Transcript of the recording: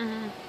Mm-hmm.